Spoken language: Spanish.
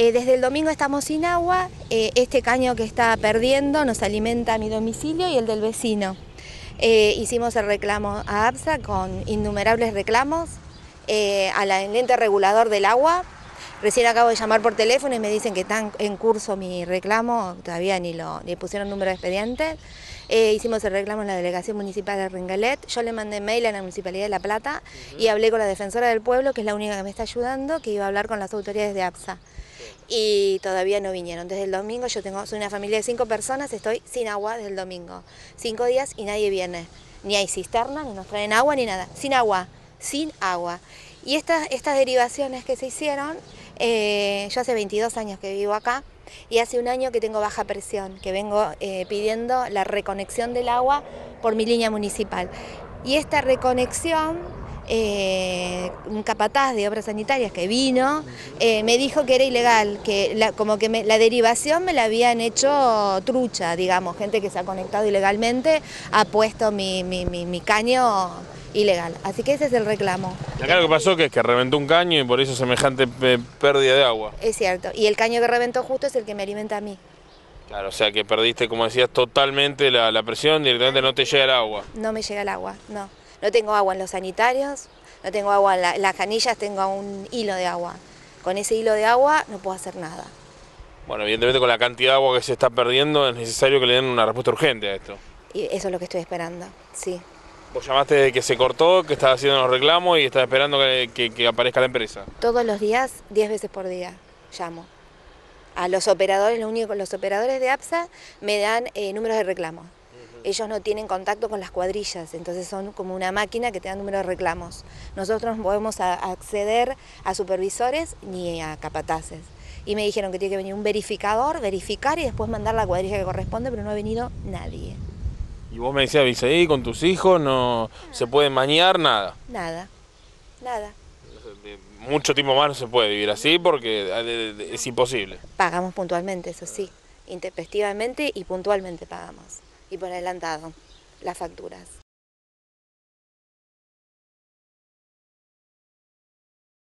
Eh, desde el domingo estamos sin agua, eh, este caño que está perdiendo nos alimenta a mi domicilio y el del vecino. Eh, hicimos el reclamo a APSA con innumerables reclamos, al ente regulador del agua. Recién acabo de llamar por teléfono y me dicen que está en curso mi reclamo, todavía ni lo ni pusieron número de expediente. hicimos el reclamo en la delegación municipal de Ringalet. Yo le mandé mail a la Municipalidad de La Plata y hablé con la defensora del pueblo, que es la única que me está ayudando, que iba a hablar con las autoridades de APSA y todavía no vinieron. Desde el domingo yo tengo, soy una familia de cinco personas, estoy sin agua desde el domingo. Cinco días y nadie viene. Ni hay cisterna, ni nos traen agua, ni nada. Sin agua, sin agua. Y estas, estas derivaciones que se hicieron, eh, yo hace 22 años que vivo acá y hace un año que tengo baja presión, que vengo eh, pidiendo la reconexión del agua por mi línea municipal. Y esta reconexión eh, un capataz de obras sanitarias que vino, eh, me dijo que era ilegal, que como que la derivación me la habían hecho trucha, digamos, gente que se ha conectado ilegalmente ha puesto mi, caño ilegal. Así que ese es el reclamo. Y acá lo que pasó que es que reventó un caño y por eso semejante pérdida de agua. Es cierto, y el caño que reventó justo es el que me alimenta a mí. Claro, o sea que perdiste, como decías, totalmente la, la presión, directamente no te llega el agua. No me llega el agua, no. No tengo agua en los sanitarios, no tengo agua en, las canillas, tengo un hilo de agua. Con ese hilo de agua no puedo hacer nada. Bueno, evidentemente con la cantidad de agua que se está perdiendo es necesario que le den una respuesta urgente a esto. Y eso es lo que estoy esperando, sí. Vos llamaste de que se cortó, que estaba haciendo los reclamos y estás esperando que, aparezca la empresa. Todos los días, 10 veces por día, llamo. A los operadores, lo único, los operadores de APSA me dan eh, números de reclamos ellos no tienen contacto con las cuadrillas, entonces son como una máquina que te da número de reclamos. Nosotros no podemos acceder a supervisores ni a capataces. Y me dijeron que tiene que venir un verificador, verificar y después mandar la cuadrilla que corresponde, pero no ha venido nadie. Y vos me decías, ahí con tus hijos no se puede mañar nada. Nada, nada. Mucho tiempo más no se puede vivir así porque es imposible. Pagamos puntualmente, eso sí, intempestivamente y puntualmente pagamos y por adelantado las facturas.